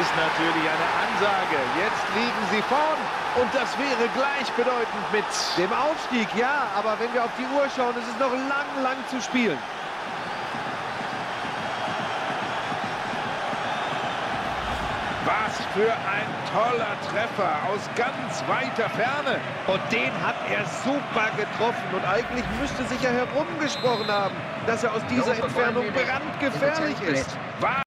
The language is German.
ist natürlich eine Ansage. Jetzt liegen sie vorn und das wäre gleichbedeutend mit dem Aufstieg. Ja, aber wenn wir auf die Uhr schauen, ist es noch lang, lang zu spielen. Was für ein toller Treffer aus ganz weiter Ferne. Und den hat er super getroffen. Und eigentlich müsste sich ja herumgesprochen haben, dass er aus dieser Entfernung brandgefährlich ist. Was